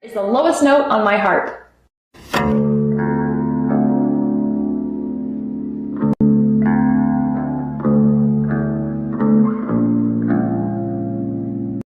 is the lowest note on my harp.